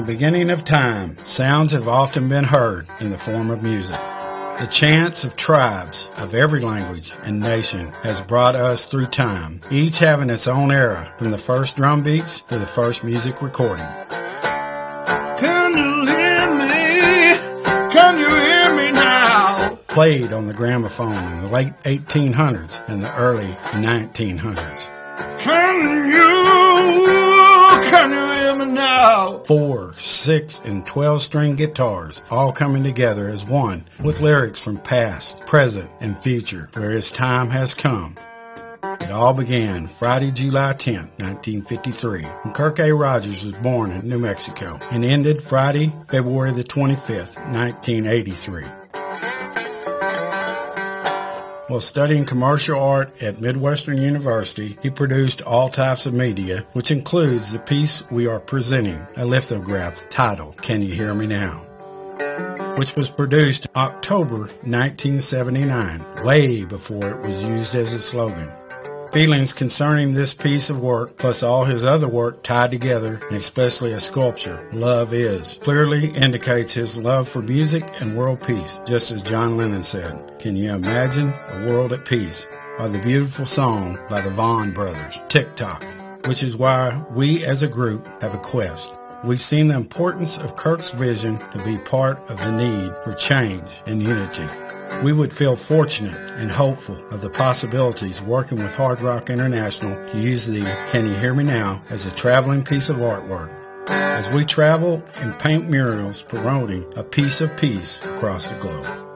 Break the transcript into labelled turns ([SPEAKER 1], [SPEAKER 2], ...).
[SPEAKER 1] beginning of time, sounds have often been heard in the form of music. The chants of tribes of every language and nation has brought us through time, each having its own era, from the first drum beats to the first music recording.
[SPEAKER 2] Can you hear me? Can you hear me now?
[SPEAKER 1] Played on the gramophone in the late 1800s and the early 1900s.
[SPEAKER 2] Can
[SPEAKER 1] Four, six, and 12 string guitars all coming together as one with lyrics from past, present, and future where his time has come. It all began Friday, July 10, 1953, when Kirk A. Rogers was born in New Mexico and ended Friday, February the 25th, 1983. While studying commercial art at Midwestern University, he produced all types of media, which includes the piece we are presenting, a lithograph titled Can You Hear Me Now? which was produced October 1979, way before it was used as a slogan. Feelings concerning this piece of work, plus all his other work tied together, especially a sculpture, Love Is, clearly indicates his love for music and world peace, just as John Lennon said, Can you imagine a world at peace? Or the beautiful song by the Vaughan brothers, Tick Tock, which is why we as a group have a quest. We've seen the importance of Kirk's vision to be part of the need for change and unity. We would feel fortunate and hopeful of the possibilities working with Hard Rock International to use the Can You Hear Me Now as a traveling piece of artwork as we travel and paint murals promoting a piece of peace across the globe.